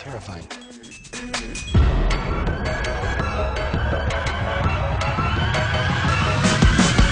Terrifying.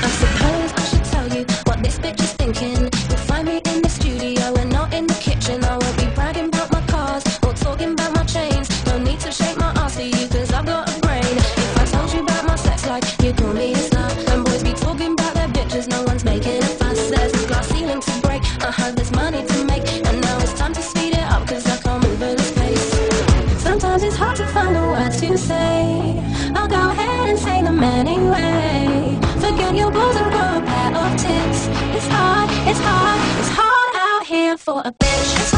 I suppose I should tell you what this bitch is thinking. You'll find me in the studio and not in the kitchen. I won't be bragging about my cars or talking about my chains. No need to shake my ass to you, cause I've got a brain. If I told you about my sex life, you'd call me a slut. And boys be talking about their bitches, no one's making a fuss. There's a glass ceiling to break. Uh huh, there's money. you say. I'll go ahead and say them anyway. Forget your balls and grow a pair of tits It's hard, it's hard, it's hard out here for a bitch.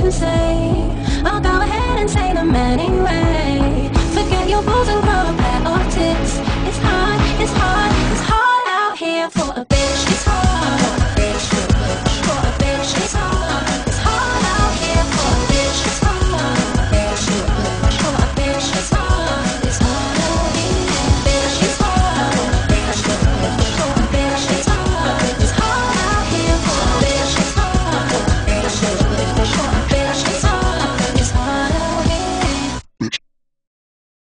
to say. I'll go ahead and say them anyway. Forget your balls and grow a pair of tits. It's hard, it's hard, it's hard out here for a bitch. It's hard.